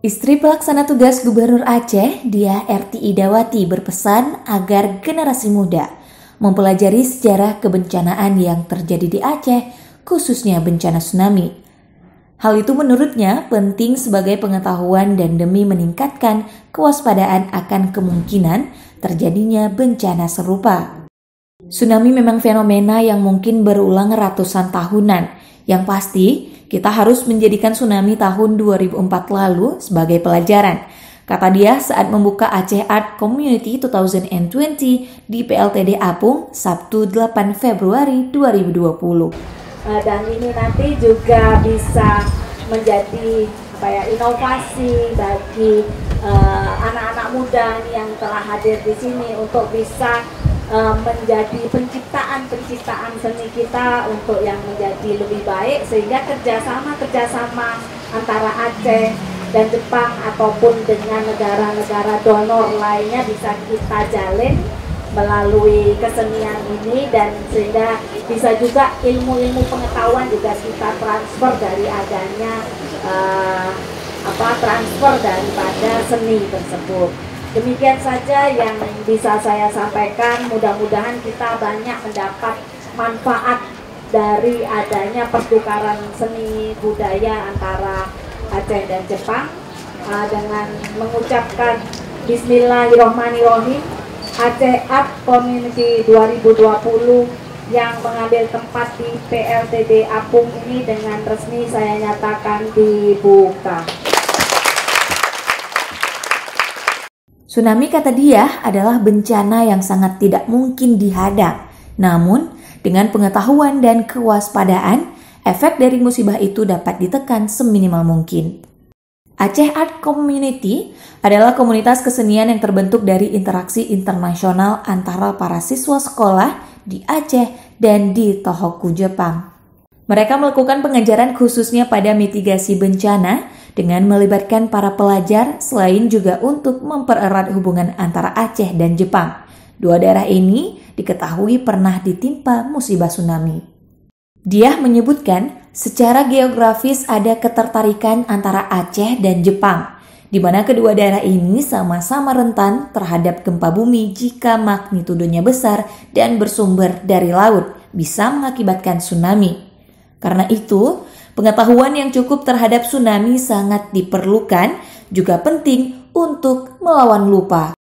Istri pelaksana tugas Gubernur Aceh, Dia RT Idawati berpesan agar generasi muda mempelajari sejarah kebencanaan yang terjadi di Aceh, khususnya bencana tsunami. Hal itu menurutnya penting sebagai pengetahuan dan demi meningkatkan kewaspadaan akan kemungkinan terjadinya bencana serupa. Tsunami memang fenomena yang mungkin berulang ratusan tahunan. Yang pasti, kita harus menjadikan tsunami tahun 2004 lalu sebagai pelajaran. Kata dia saat membuka Aceh Art Community 2020 di PLTD Apung Sabtu 8 Februari 2020. Eh, dan ini nanti juga bisa menjadi apa ya inovasi bagi eh, anak-anak uh, muda yang telah hadir di sini untuk bisa uh, menjadi penciptaan-penciptaan seni kita untuk yang menjadi lebih baik sehingga kerjasama kerjasama antara Aceh dan Jepang ataupun dengan negara-negara donor lainnya bisa kita jalin melalui kesenian ini dan sehingga bisa juga ilmu-ilmu pengetahuan juga kita transfer dari adanya uh, apa transfer daripada seni tersebut. Demikian saja yang bisa saya sampaikan. Mudah-mudahan kita banyak mendapat manfaat dari adanya pertukaran seni budaya antara Aceh dan Jepang uh, dengan mengucapkan Bismillahirrahmanirrahim Aceh Art Community 2020 yang mengambil tempat di PLTD Apung ini dengan resmi saya nyatakan dibuka. Tsunami kata dia adalah bencana yang sangat tidak mungkin dihadang. Namun, dengan pengetahuan dan kewaspadaan, efek dari musibah itu dapat ditekan seminimal mungkin. Aceh Art Community adalah komunitas kesenian yang terbentuk dari interaksi internasional antara para siswa sekolah di Aceh dan di Tohoku, Jepang. Mereka melakukan pengajaran khususnya pada mitigasi bencana dengan melibatkan para pelajar selain juga untuk mempererat hubungan antara Aceh dan Jepang. Dua daerah ini diketahui pernah ditimpa musibah tsunami. Dia menyebutkan secara geografis ada ketertarikan antara Aceh dan Jepang, di mana kedua daerah ini sama-sama rentan terhadap gempa bumi jika magnitudonya besar dan bersumber dari laut, bisa mengakibatkan tsunami. Karena itu, Pengetahuan yang cukup terhadap tsunami sangat diperlukan, juga penting untuk melawan lupa.